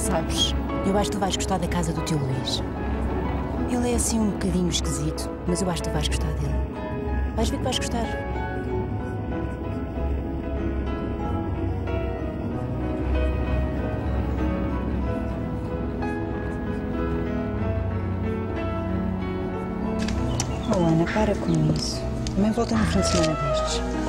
Sabes, eu acho que tu vais gostar da casa do teu Luís. Ele é assim um bocadinho esquisito, mas eu acho que tu vais gostar dele. Vais ver que vais gostar. Oh, Ana, para com isso. Também volta no fim de destes.